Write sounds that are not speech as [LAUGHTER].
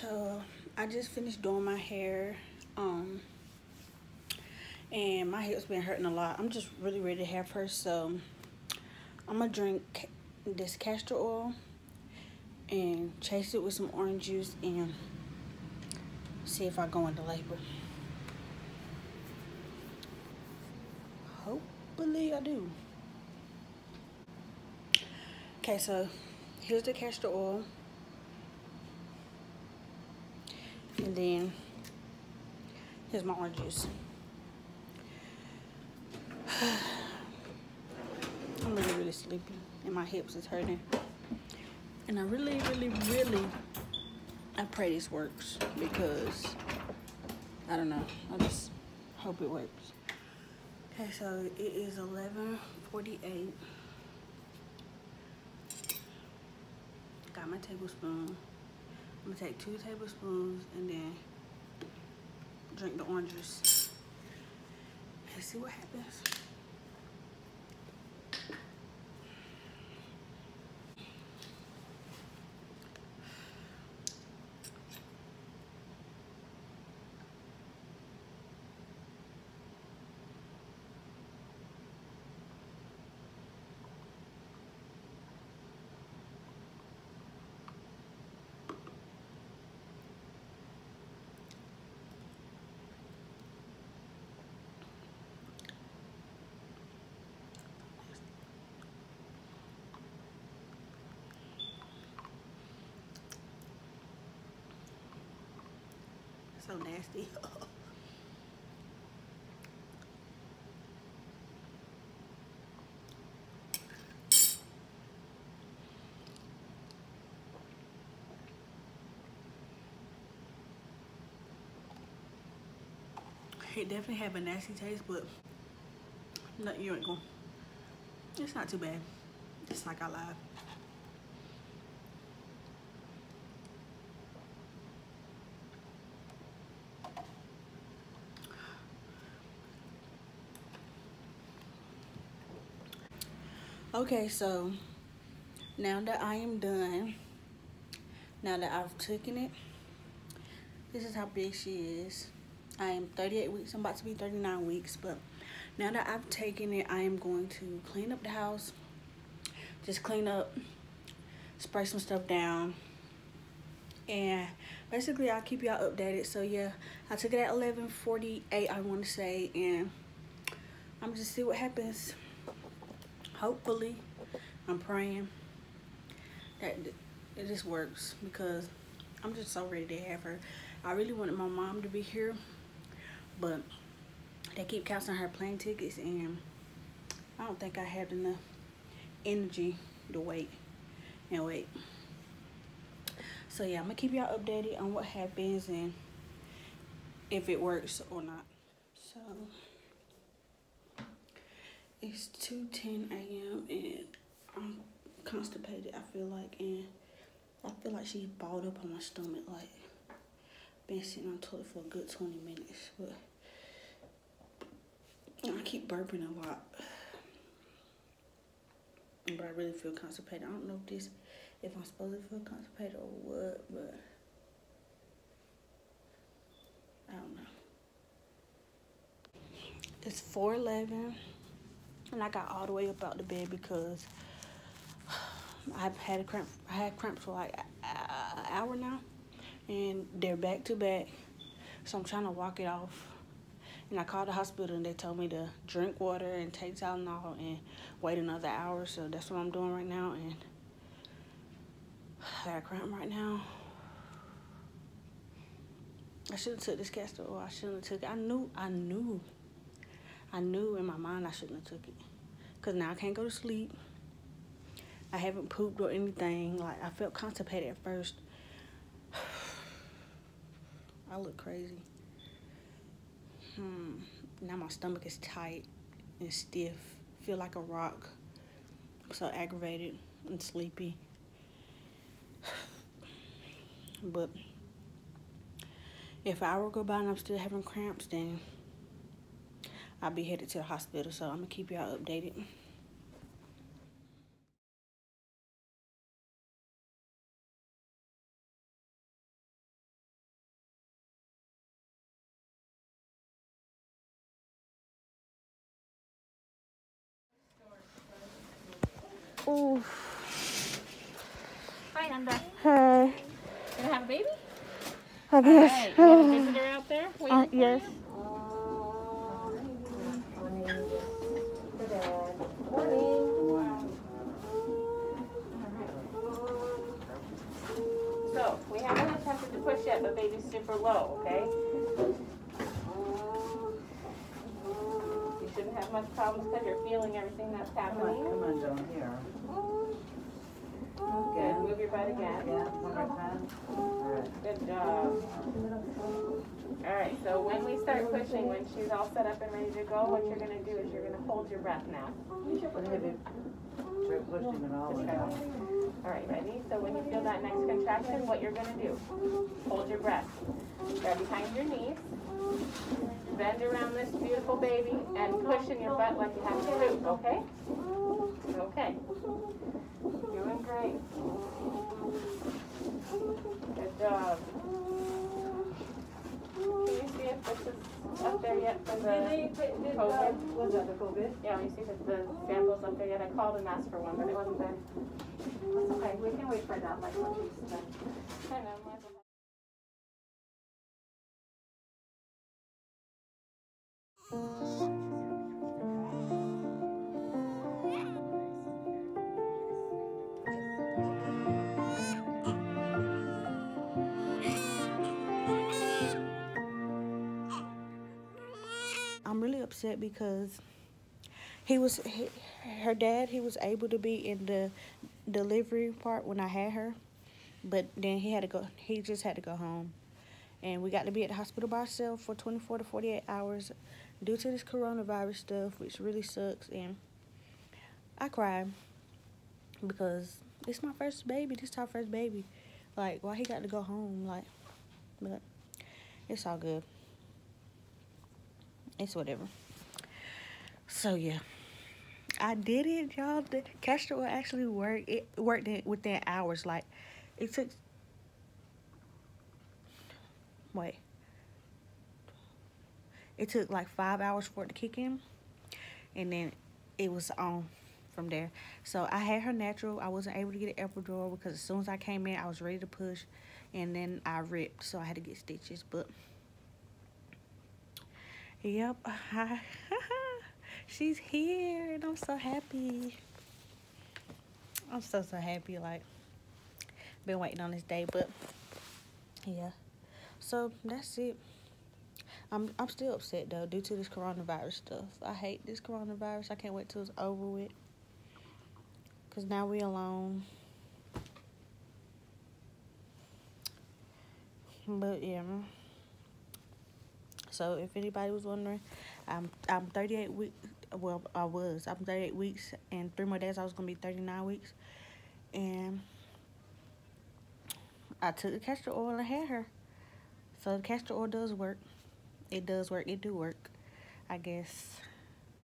so I just finished doing my hair. Um, and my hair's been hurting a lot. I'm just really ready to have her, so I'm gonna drink this castor oil and chase it with some orange juice and see if I go into labor. Hopefully I do. Okay, so here's the castor oil. And then here's my orange juice. [SIGHS] I'm really, really sleepy and my hips is hurting. And I really, really, really, I pray this works because I don't know. I just hope it works. Okay, so it is 11.48. Got my tablespoon. I'm gonna take two tablespoons and then drink the orange juice. Let's see what happens. So nasty. [LAUGHS] it definitely have a nasty taste, but no, you ain't going. It's not too bad. Just like I lied. Okay, so now that I am done, now that I've taken it, this is how big she is. I am 38 weeks, I'm about to be 39 weeks, but now that I've taken it, I am going to clean up the house, just clean up, spray some stuff down, and basically I'll keep y'all updated. So yeah, I took it at 11.48, I want to say, and I'm just see what happens hopefully, I'm praying that it just works because I'm just so ready to have her. I really wanted my mom to be here, but they keep canceling her plane tickets and I don't think I have enough energy to wait and wait. So yeah, I'm gonna keep y'all updated on what happens and if it works or not. So it's 2.10 a.m. and I'm constipated, I feel like, and I feel like she balled up on my stomach, like, been sitting on toilet for a good 20 minutes, but I keep burping a lot. But I really feel constipated. I don't know if this, if I'm supposed to feel constipated or what, but I don't know. It's 411 and I got all the way up out the bed because [SIGHS] I've had a cramp. I had cramps for like an hour now, and they're back to back. So I'm trying to walk it off. And I called the hospital and they told me to drink water and take Tylenol and wait another hour. So that's what I'm doing right now. And [SIGHS] I got a cramp right now. I should have took this castor oil. I shouldn't have took it. I knew, I knew I knew in my mind I shouldn't have took it. Because now I can't go to sleep. I haven't pooped or anything. Like, I felt constipated at first. [SIGHS] I look crazy. Hmm. Now my stomach is tight and stiff. Feel like a rock. I'm so aggravated and sleepy. [SIGHS] But if I were go by and I'm still having cramps, then I'll be headed to the hospital, so I'm going to keep y'all updated. Ooh. Hi, Nanda. Hi. Gonna have a baby? I guess. Right. You have a visitor out there? Uh, yes. Super low, okay? You shouldn't have much problems because you're feeling everything that's happening. Come on, come on down here. Good, move your butt again. Yeah, one more time. Good job. Alright, so when we start pushing, when she's all set up and ready to go, what you're gonna do is you're gonna hold your breath now. But maybe try pushing it all the way down. Alright, ready? So when you feel that next contraction, what you're gonna do, hold your breath. Grab behind your knees, bend around this beautiful baby, and push in your butt like you have to poop, okay? Okay. Doing great. Good job. Can you see if this is up there yet for the COVID? Um, was that the COVID? Yeah, me see if the sample's up there yet. I called and asked for one, but it wasn't there. That's okay, we can wait for that, like when she's done. I know, upset because he was he, her dad. He was able to be in the delivery part when I had her, but then he had to go. He just had to go home, and we got to be at the hospital by ourselves for 24 to 48 hours due to this coronavirus stuff, which really sucks. And I cried because it's my first baby. This is our first baby. Like, why he got to go home? Like, but it's all good it's whatever. So yeah, I did it, y'all. The castor oil actually worked. It worked in, within hours. Like it took. Wait. It took like five hours for it to kick in, and then it was on from there. So I had her natural. I wasn't able to get an epidural because as soon as I came in, I was ready to push, and then I ripped. So I had to get stitches, but. Yep, [LAUGHS] I, she's here and I'm so happy. I'm so, so happy. Like, been waiting on this day, but yeah. So that's it. I'm I'm still upset though due to this coronavirus stuff. I hate this coronavirus. I can't wait till it's over with. Cause now we're alone. But yeah. So if anybody was wondering, I'm I'm 38 weeks. Well, I was. I'm 38 weeks, and three more days I was gonna be 39 weeks, and I took the castor oil and had her. So the castor oil does work. It does work. It do work. I guess